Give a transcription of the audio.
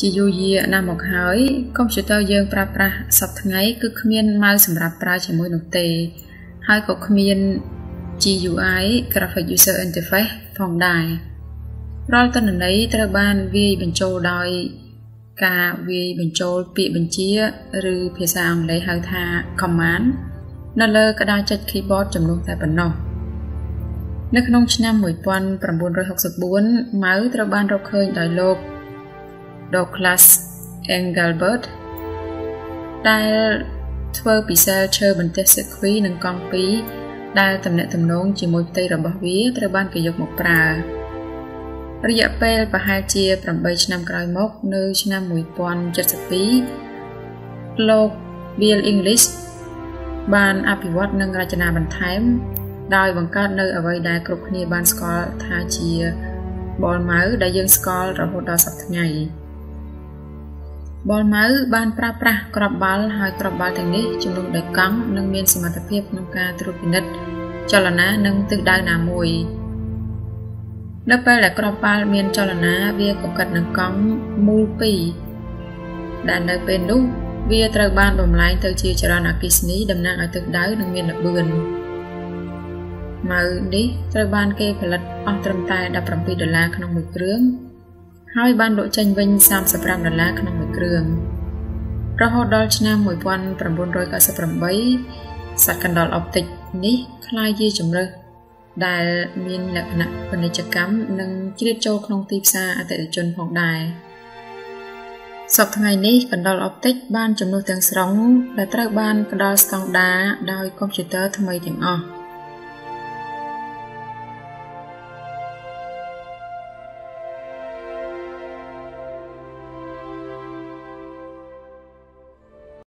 ជាយូរយារណាស់មកហើយកុំព្យូទ័រយើងប្រើប្រាស់សប្តាហ៍ថ្ងៃគឺគ្មានម៉ៅសម្រាប់ប្រើជាមួយនោះទេ ហើយក៏គ្មាន GUI Graphic User Interface ផងដែររាល់ទិន្នន័យត្រូវបានវាយបញ្ចូលដោយការវាយបញ្ចូលពាក្យបញ្ជា ឬភាសាអង់គ្លេសហៅថា command នៅលើក្តារចុច keyboard ចំនួនតែប៉ុណ្ណោះនៅក្នុងឆ្នាំ1964ម៉ៅត្រូវបានរកឃើញដោយលោក Douglas Engelbart ដែលធ្វើពីសែលឈើបន្ទះសេគ្វីនិងកង់ពីរដែលតំណាក់តំណងជាមួយផ្ទៃរបស់វាត្រូវបានគេយកមកប្រើរយៈពេលប្រហែលជា8ឆ្នាំក្រោយមកនៅឆ្នាំ1072លោក Bill English បានអភិវឌ្ឍនិងរចនាបន្ថែម ដោយបង្កើតនៅអ្វីដែលគ្រប់គ្នាបានស្គាល់ថាជាបលម៉ៅដែលយើងស្គាល់រហូតដល់សប្តាហ៍ថ្ងៃ បលម៉ៅបានប្រើប្រាស់ក្របបាល់ហើយក្របបាល់ទាំងនេះជំនួសដោយកង់និងមានសមត្ថភាពក្នុងការត្រួតពិនិត្យចលនានិងទិសដៅណាមួយនៅពេលដែលក្របបាល់មានចលនាវាក៏កាត់នឹងកង់មូល2ដែលនៅពេលនោះវាត្រូវបានបំលែងទៅជាចរន្តអគ្គិសនីតំណាងឲ្យទិសដៅនិងមានល្បឿនម៉ៅនេះត្រូវបានគេផលិតអស់ត្រឹមតែ17ដុល្លារក្នុងមួយគ្រឿង ហើយបានលក់ចេញវិញ35ដុល្លារក្នុងមួយគ្រឿងរហូតដល់ឆ្នាំ1998សត្វកណ្ដុរអុបទិកនេះក្លាយជាជំរើសដែលមានលក្ខណៈពាណិជ្ជកម្មនិងជ្រៀតចូលក្នុងទីផ្សារអតិថិជនផងដែរសប្តាហ៍ថ្ងៃនេះកណ្ដុរអុបទិកបានចំនួនទាំងស្រុងដែលត្រូវបានផ្ដល់ស្តង់ដារដោយកុំព្យូទ័រថ្មីទាំងអស់។